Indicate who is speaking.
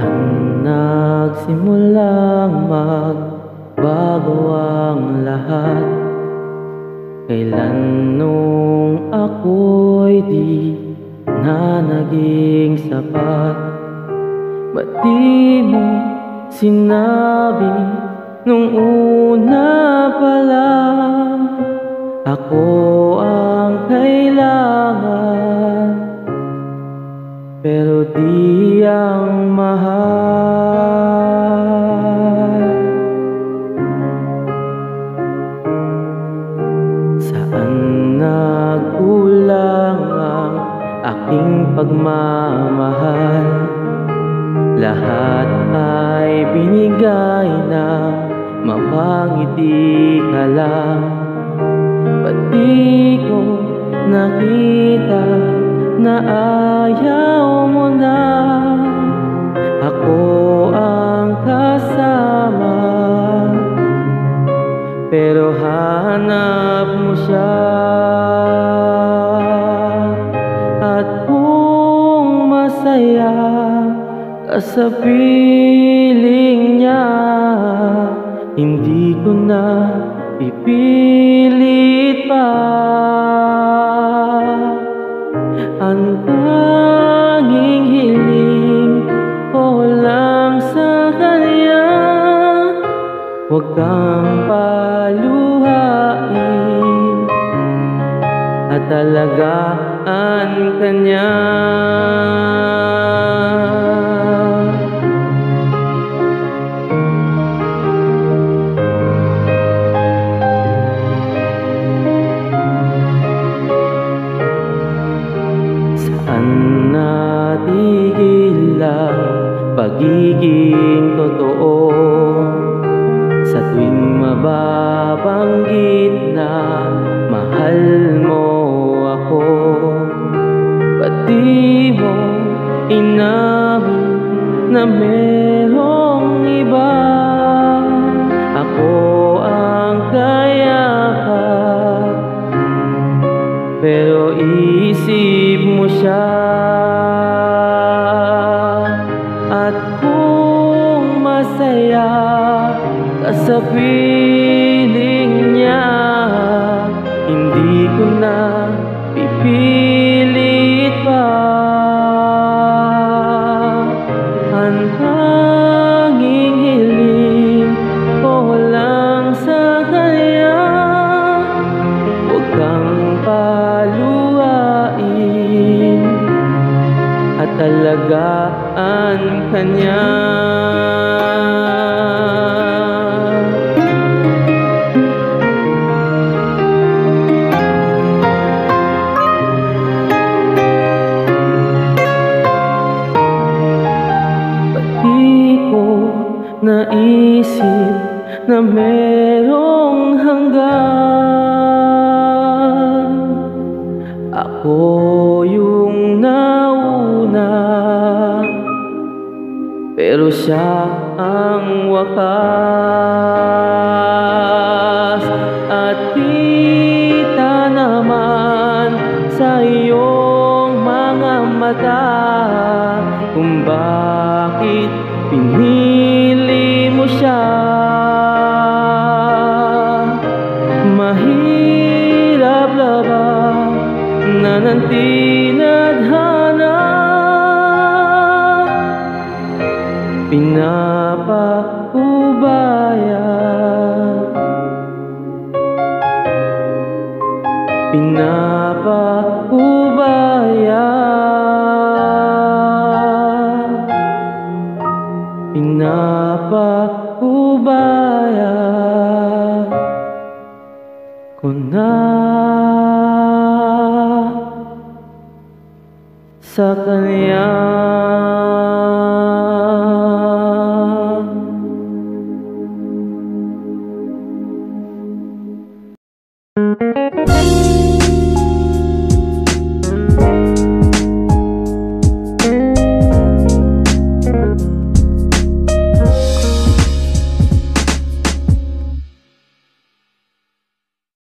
Speaker 1: Ang nagsimulang magbago ang lahat. Kailan nung ako'y di na naging sapat? Ba't di mo sinabi nung una pa Ako ang kailangan Pero di ang mahal. Saan nagkulang ang aking pagmamahal? Lahat ay binigay ng mapangiti ka lang. Ba't ko nakita na ayaw masaya ka sa piling niya Hindi ko na pipilit pa. Ang tanging hiling ko lang sa kanya Huwag kang paluhain. At alagaan ka niya Saan natigil ang pagiging totoo? Sa tuwing mababanggit na merong iba. Ako ang kayakap. Pero isip mo siya alagaan ka niya Ba't di ko naisip na merong hanggan? Ako yung Pero siya ang wakas At kita naman sa iyong mga mata Kung bakit pinili mo siya. Mahirap labang na nantinadhana Pinapaubaya Pinapaubaya Pinapaubaya ko na sa kanya Mm-hmm.